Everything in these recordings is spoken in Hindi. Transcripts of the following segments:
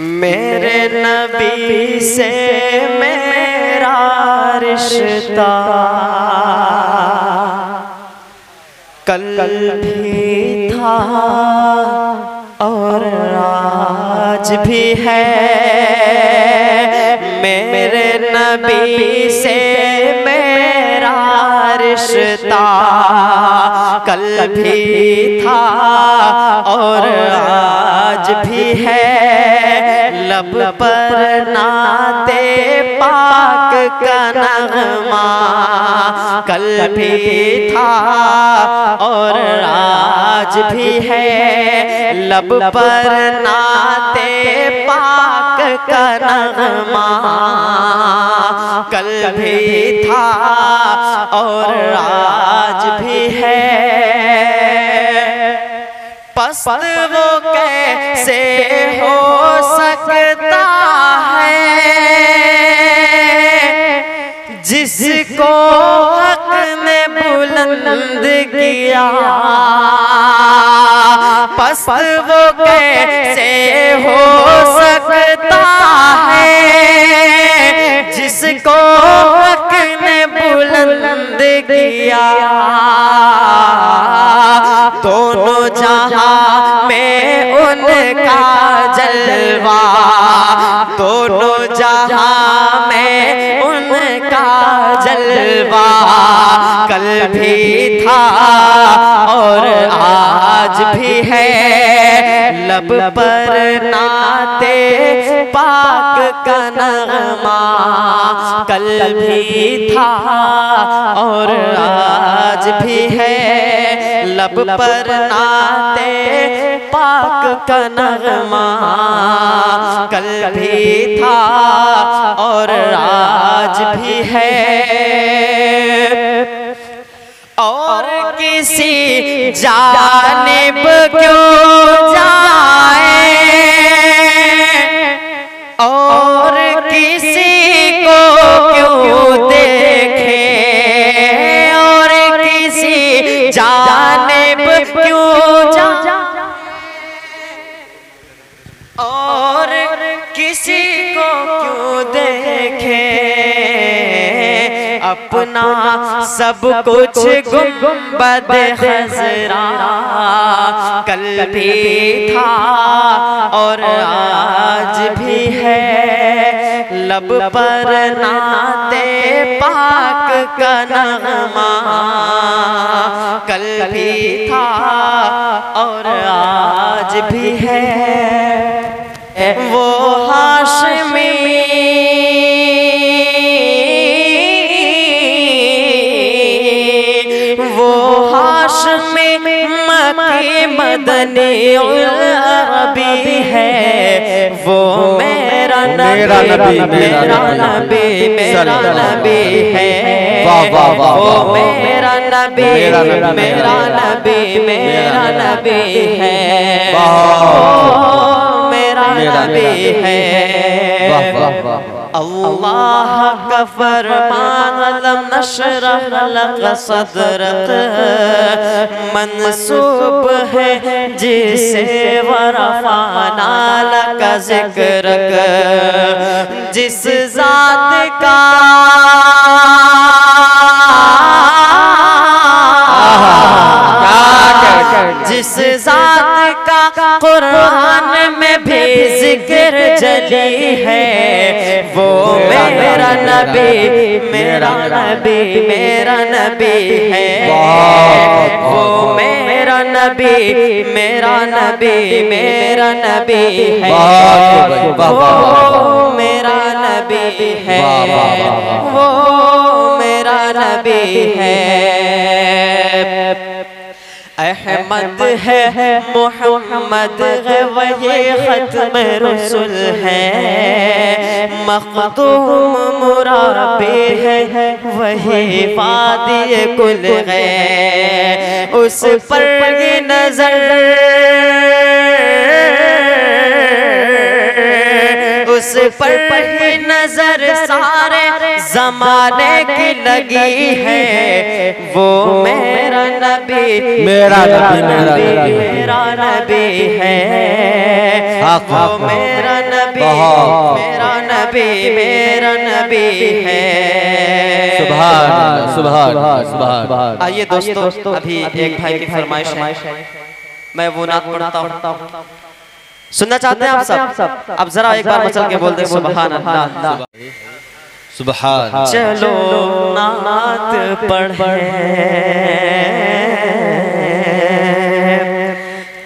मेरे नबी से मेरा रिश्ता। कल भी था और आज भी है। मेरे नबी से मेरा रिश्ता। कल भी था और आज भी है। लब पर नाते पाक का नगमा कल भी था और आज भी है। लब पर नाते पाक का नगमा कल भी था और आज भी है। पस्त वो कैसे हो सकता है? जिसको हक ने बुलंद किया। पस्त वो कैसे हो सकता है, जिसको हक ने बुलंद किया। दोनों जहाँ में उनका जलवा, दोनों जहाँ में उनका जलवा। कल भी था और आज लब पर नाते पाक का नगमा कल भी था और आज भी है। लब पर नाते पाक का नगमा कल भी था और आज भी है। और किसी जानिब क्यों अपना सब कुछ गुम गुंबद खजरा कल भी था और आज भी है। लब पर नाते पाक का नगमा। कल भी था और आज भी है। वो हाशमी मदनी है। वो मेरा मेरा नबी मेरा नबी मेरा नबी। है। वाह, वाह, वाह, वो। मेरा नबी मेरा नबी, मेरा नबी है। वाह। मेरा मेरा नबी है। वाह वाह वाह। अल्लाह का फरमान लम नशरह लक है जिसे वरफाना लक जिक्रक जिस जात का जिस जात का कुरान में भी ज़िक्र जली है। वो मेरा नबी मेरा नबी मेरा नबी है। वो मेरा नबी मेरा नबी मेरा नबी है। वो मेरा नबी है। वो मेरा नबी है। अहमद है मोहम्मद है वही खत्म रसुल है। मखदूम मुराबे है वही वादी कुल है। उस पर नज़र। उस पर ही नज़र सारे जमाने की लगी है वो मेरा नबी मेरा नबी, मेरा नबी। है। हाँ, वो हाँ, हाँ। मेरा नबी मेरा नबी मेरा नबी है। सुभान सुभान सुभान आइए दोस्तों अभी एक भाई की फरमाइश है। मैं वो नात पढ़ता हूँ। सुनना चाहते हैं आप सब? अब जरा एक बार मचल के बोल दे सुभान अल्लाह। सुभान चलो नात पढ़े।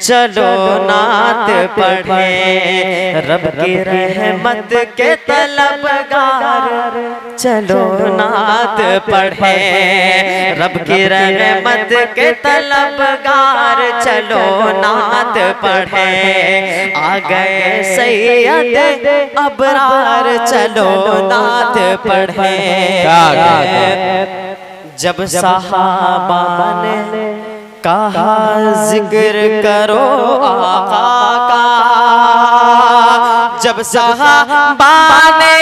चलो नात पढ़े। रब की रहमत के तलबगार चलो नात पढ़े। रब की रहमत के तलबगार। चलो नात पढ़े। आ गए सैयद अबरार। चलो नात पढ़े? जब सहाबा ने कहा ज़िक्र करो आका का। जब सहाबा ने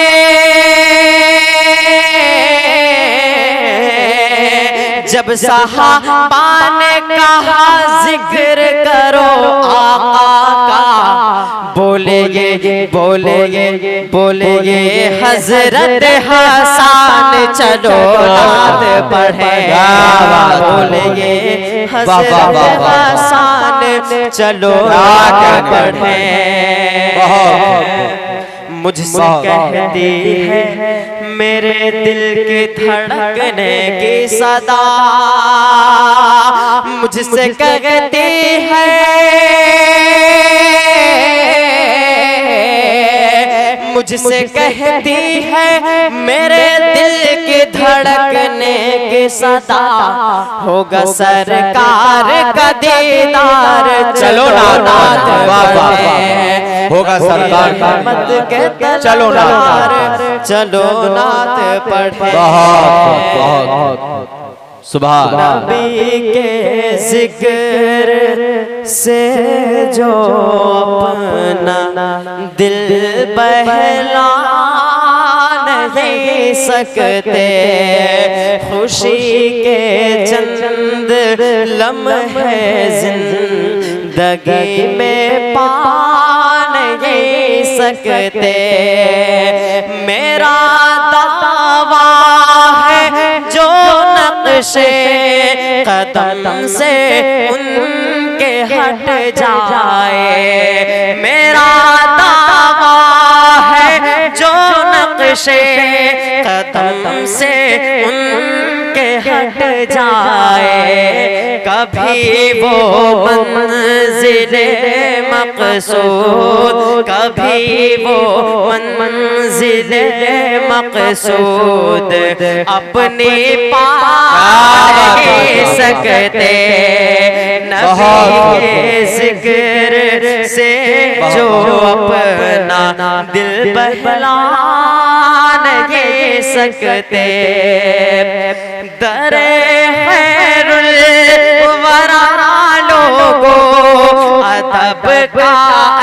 जब सहाबा ने कहा ज़िक्र करो आका का। बोले ये बोले ये बोले ये हज़रत हसान चलो नाद पढ़े बोले ये हज़रत हसान चलो आगे पढ़े मुझसे कहती है मेरे दिल के धड़कने की सदा। मुझसे कहती है मुझसे कहती है मेरे दिल की धड़कने की सदा होगा सरकार का दीदार चलो नाथ वाह, वाह, वाह। होगा सरकार का। मत के चलो नाथ। चलो नाथ पढ़े। बहुत बहुत। सुभान नबी के ज़िक्र से जो अपना दिल बहला नहीं सकते खुशी के चंद लम्हे ज़िंदगी में पा नहीं सकते। मेरा दावा नक्शे कदम से उनके हट जाए। मेरा दावा है जो नक्शे कदम से उनके हट जाए। कभी वो मंजिल मकसूद कभी वो मंजिल मकसूद। अपने पा नहीं सकते नबी ज़िक्र से जो अपना दिल बहला नहीं सकते दरे वरा लोगो अदब का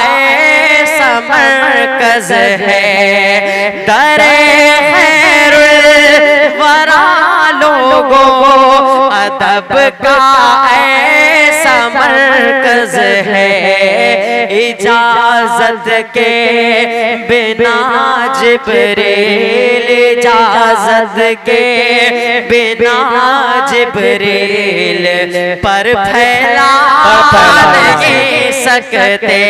ऐसा मरकज है। दरे वरा लोगो अदब का ऐसा मरकज है। इजाज़त के बिना जिब्रील इजाज़त के बिना जिब्रील पर फैला नहीं सकते।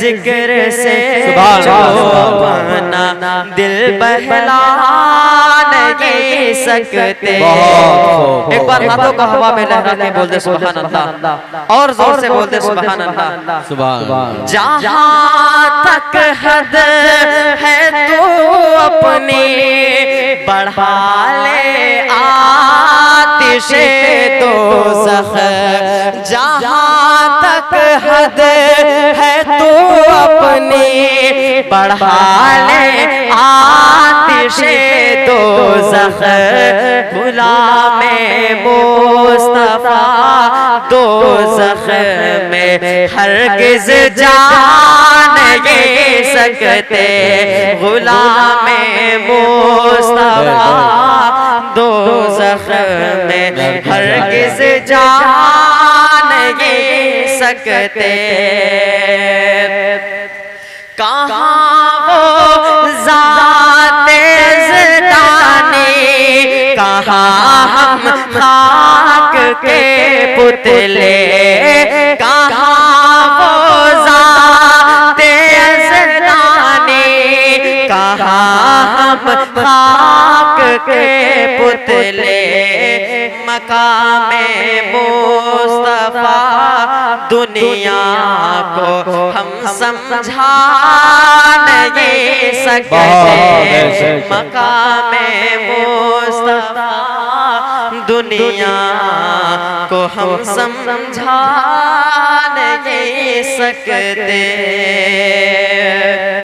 ज़िक्र से जो बना दिल बहला। नहीं सकते। एक बार हाथों को हवा में लहरा के बोल दे सुभान अल्लाह और ज़ोर से बोल दे सुभान अल्लाह सुभान जहाँ तक हद है तो अपनी बढ़ा ले आतिशे तो सख जहाँ तक हद है तो अपनी बढ़ा ले आतिश दो जख गुलाम मुस्तफ़ा दो जख में हरगिज जान ये सकते गुलाम मुस्तफ़ा दो जख में हरगिज जान ये सकते कहाँ वो जाते कहाँ हम खाक के पुतले? कहाँ वो जाते जदानी कहाँ हम खाक के पुतले? मकामे मुस्तफ़ा दुनिया को हम समझा नहीं सकते मकाम मुस्तफ़ा दुनिया को हम समझा नहीं सकते